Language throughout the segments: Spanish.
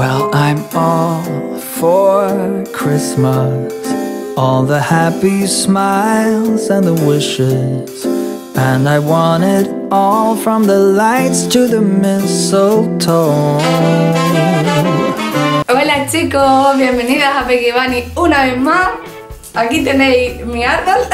Well, I'm all for Christmas. All the happy smiles and the wishes. And I want it all from the lights to the mistletoe. Hola chicos, bienvenidas a Peggy Bunny una vez más. Aquí tenéis mi árbol,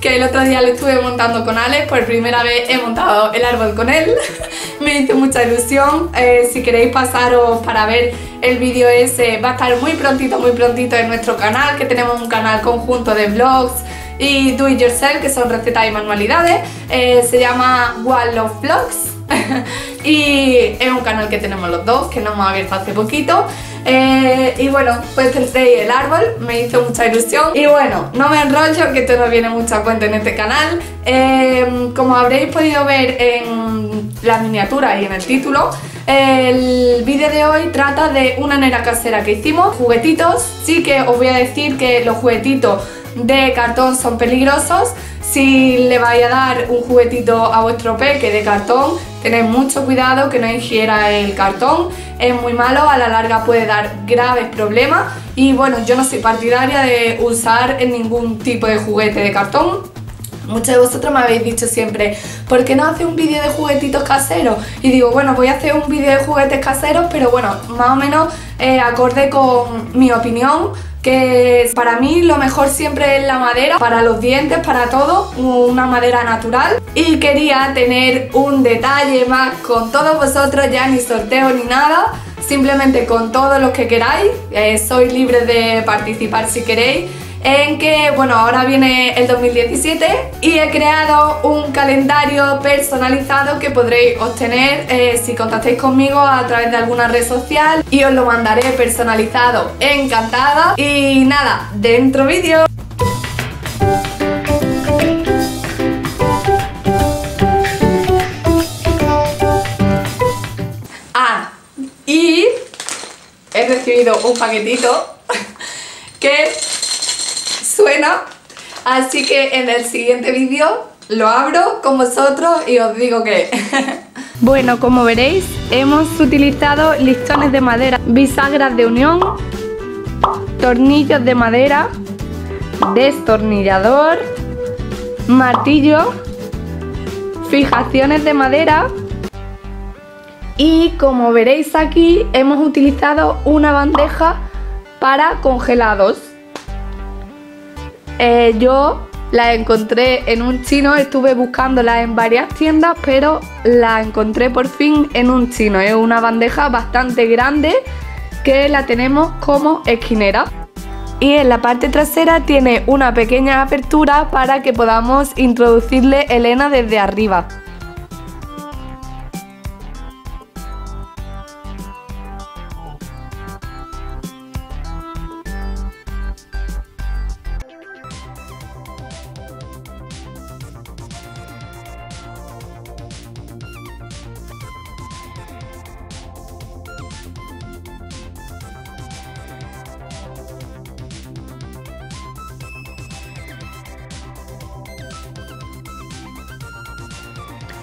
que el otro día lo estuve montando con Alex, por primera vez he montado el árbol con él. Me hizo mucha ilusión. Eh, si queréis pasaros para ver el vídeo ese, va a estar muy prontito, muy prontito en nuestro canal, que tenemos un canal conjunto de vlogs y do it yourself, que son recetas y manualidades. Eh, se llama Wall of Vlogs. y es un canal que tenemos los dos, que nos hemos abierto hace poquito. Eh, y bueno, pues tendréis el árbol, me hizo mucha ilusión. Y bueno, no me enrollo, que esto no viene mucha cuenta en este canal. Eh, como habréis podido ver en la miniatura y en el título, el vídeo de hoy trata de una nera casera que hicimos, juguetitos. Sí que os voy a decir que los juguetitos de cartón son peligrosos. Si le vais a dar un juguetito a vuestro peque de cartón, tened mucho cuidado que no ingiera el cartón. Es muy malo, a la larga puede dar graves problemas. Y bueno, yo no soy partidaria de usar ningún tipo de juguete de cartón. Muchos de vosotros me habéis dicho siempre, ¿por qué no hace un vídeo de juguetitos caseros? Y digo, bueno, voy a hacer un vídeo de juguetes caseros, pero bueno, más o menos eh, acorde con mi opinión que para mí lo mejor siempre es la madera, para los dientes, para todo, una madera natural. Y quería tener un detalle más con todos vosotros, ya ni sorteo ni nada, simplemente con todos los que queráis, eh, sois libres de participar si queréis en que, bueno, ahora viene el 2017 y he creado un calendario personalizado que podréis obtener eh, si contactéis conmigo a través de alguna red social y os lo mandaré personalizado, encantada. Y nada, dentro vídeo. Ah, y he recibido un paquetito que suena. Así que en el siguiente vídeo lo abro con vosotros y os digo que... bueno, como veréis, hemos utilizado listones de madera, bisagras de unión, tornillos de madera, destornillador, martillo, fijaciones de madera y como veréis aquí hemos utilizado una bandeja para congelados eh, yo la encontré en un chino, estuve buscándola en varias tiendas, pero la encontré por fin en un chino. Es una bandeja bastante grande que la tenemos como esquinera. Y en la parte trasera tiene una pequeña apertura para que podamos introducirle Elena desde arriba.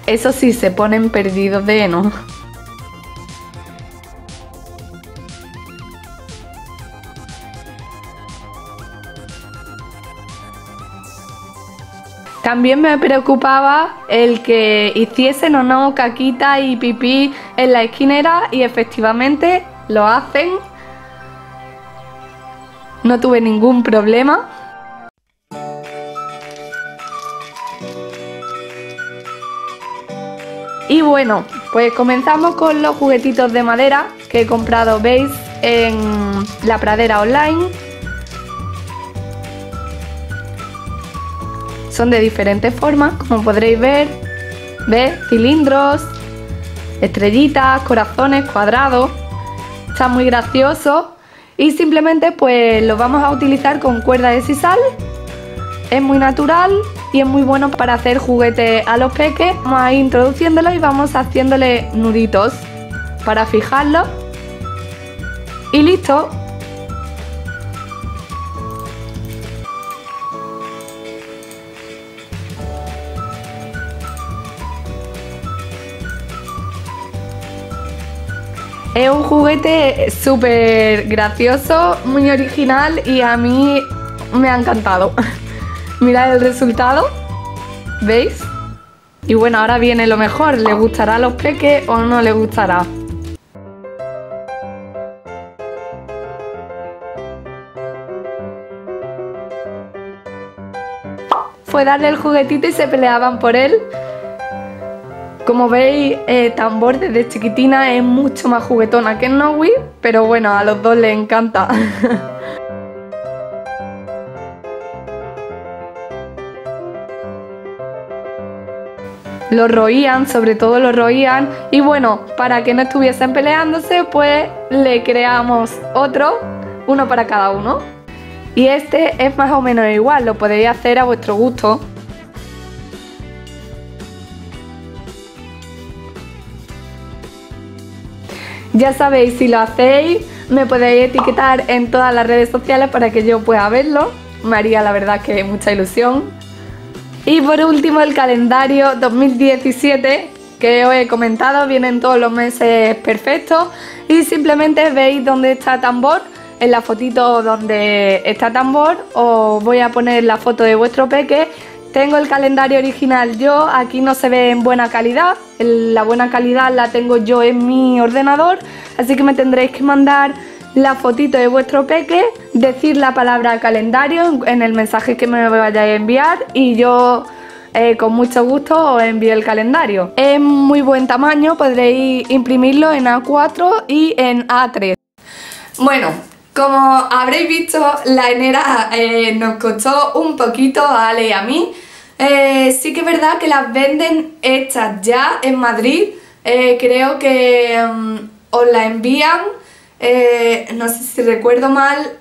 Eso sí, se ponen perdidos de heno. También me preocupaba el que hiciesen o no caquita y pipí en la esquinera y efectivamente lo hacen. No tuve ningún problema. Y bueno, pues comenzamos con los juguetitos de madera que he comprado, veis, en la pradera online. Son de diferentes formas, como podréis ver. ¿Ves? Cilindros, estrellitas, corazones, cuadrados. Está muy gracioso. Y simplemente pues lo vamos a utilizar con cuerda de sisal. Es muy natural y es muy bueno para hacer juguetes a los peques. Vamos a ir introduciéndolo y vamos haciéndole nuditos para fijarlo. Y listo. Es un juguete súper gracioso, muy original y a mí me ha encantado. Mirad el resultado, ¿veis? Y bueno, ahora viene lo mejor, ¿le gustará a los peques o no le gustará? Fue darle el juguetito y se peleaban por él. Como veis, eh, Tambor desde chiquitina es mucho más juguetona que Nowi, pero bueno, a los dos les encanta. lo roían, sobre todo lo roían y bueno, para que no estuviesen peleándose, pues le creamos otro, uno para cada uno. Y este es más o menos igual, lo podéis hacer a vuestro gusto. Ya sabéis, si lo hacéis, me podéis etiquetar en todas las redes sociales para que yo pueda verlo. Me haría la verdad que mucha ilusión. Y por último el calendario 2017 que os he comentado, vienen todos los meses perfectos. Y simplemente veis dónde está tambor. En la fotito donde está tambor. Os voy a poner la foto de vuestro peque. Tengo el calendario original yo, aquí no se ve en buena calidad, la buena calidad la tengo yo en mi ordenador, así que me tendréis que mandar la fotito de vuestro peque, decir la palabra calendario en el mensaje que me vayáis a enviar y yo eh, con mucho gusto os envío el calendario. Es muy buen tamaño, podréis imprimirlo en A4 y en A3. Bueno, como habréis visto, la enera eh, nos costó un poquito a Ale y a mí. Eh, sí que es verdad que las venden hechas ya en Madrid. Creo que mm, os la envían. No sé si recuerdo mal,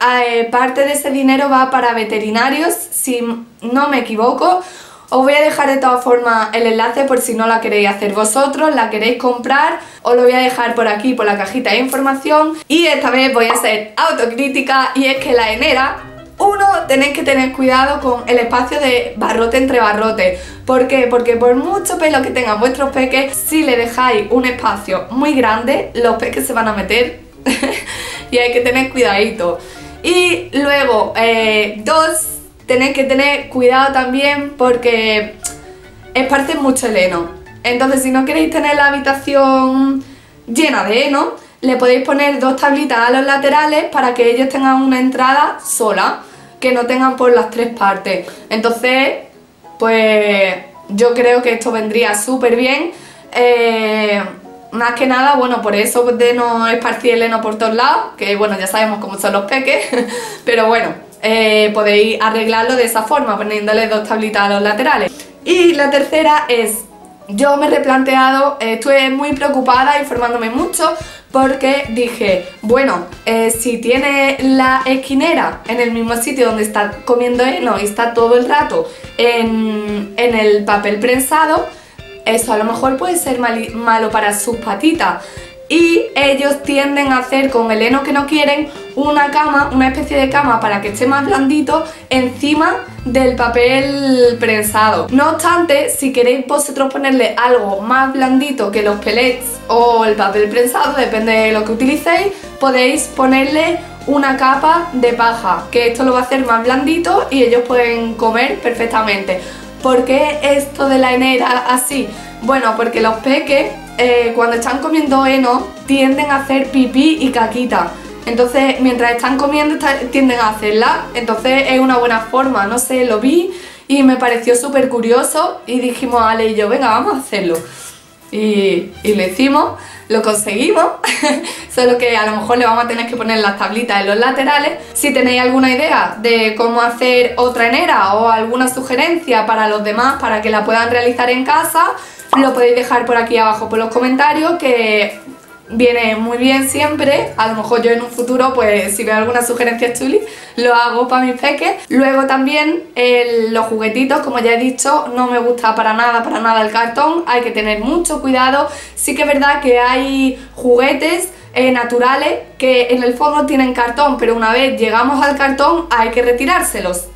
parte de ese dinero va para veterinarios, si no me equivoco. Os voy a dejar de todas formas el enlace por si no la queréis hacer vosotros, la queréis comprar, os lo voy a dejar por aquí, por la cajita de información. Y esta vez voy a ser autocrítica y es que la enera uno, tenéis que tener cuidado con el espacio de barrote entre barrotes. ¿Por qué? Porque por mucho pelo que tengan vuestros peques, si le dejáis un espacio muy grande, los peques se van a meter y hay que tener cuidadito. Y luego, eh, dos, tenéis que tener cuidado también porque esparcen mucho el heno. Entonces, si no queréis tener la habitación llena de heno, le podéis poner dos tablitas a los laterales para que ellos tengan una entrada sola, que no tengan por las tres partes. Entonces, pues yo creo que esto vendría súper bien. Eh, más que nada, bueno, por eso de no esparcir el heno por todos lados, que bueno, ya sabemos cómo son los peques, pero bueno, eh, podéis arreglarlo de esa forma, poniéndole dos tablitas a los laterales. Y la tercera es, yo me he replanteado, estuve muy preocupada informándome mucho porque dije, bueno, eh, si tiene la esquinera en el mismo sitio donde está comiendo heno y está todo el rato en, en el papel prensado, eso a lo mejor puede ser malo para sus patitas y ellos tienden a hacer con el heno que no quieren una cama, una especie de cama para que esté más blandito encima del papel prensado. No obstante, si queréis vosotros ponerle algo más blandito que los pellets o el papel prensado, depende de lo que utilicéis, podéis ponerle una capa de paja, que esto lo va a hacer más blandito y ellos pueden comer perfectamente. ¿Por qué esto de la enera así? Bueno, porque los peques eh, cuando están comiendo heno tienden a hacer pipí y caquita. Entonces, mientras están comiendo, tienden a hacerla. Entonces, es una buena forma. No sé, lo vi y me pareció súper curioso. Y dijimos, Ale y yo, venga, vamos a hacerlo. Y, y lo hicimos, lo conseguimos. Solo que a lo mejor le vamos a tener que poner las tablitas en los laterales. Si tenéis alguna idea de cómo hacer otra enera o alguna sugerencia para los demás para que la puedan realizar en casa, lo podéis dejar por aquí abajo por los comentarios que viene muy bien siempre. A lo mejor yo en un futuro, pues si veo alguna sugerencia chuli, lo hago para mis peques. Luego también los juguetitos, como ya he dicho, no me gusta para nada, para nada el cartón. Hay que tener mucho cuidado. Sí que es verdad que hay juguetes eh, naturales que en el fondo tienen cartón, pero una vez llegamos al cartón hay que retirárselos.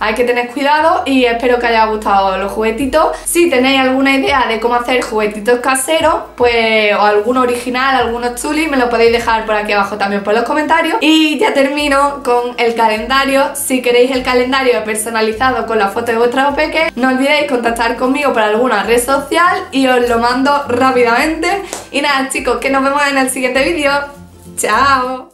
Hay que tener cuidado y espero que haya gustado los juguetitos. Si tenéis alguna idea de cómo hacer juguetitos caseros, pues o alguno original, algunos chulis, me lo podéis dejar por aquí abajo también por los comentarios. Y ya termino con el calendario. Si queréis el calendario personalizado con la foto de vuestra peque, no olvidéis contactar conmigo por alguna red social y os lo mando rápidamente. Y nada chicos, que nos vemos en el siguiente vídeo. ¡Chao!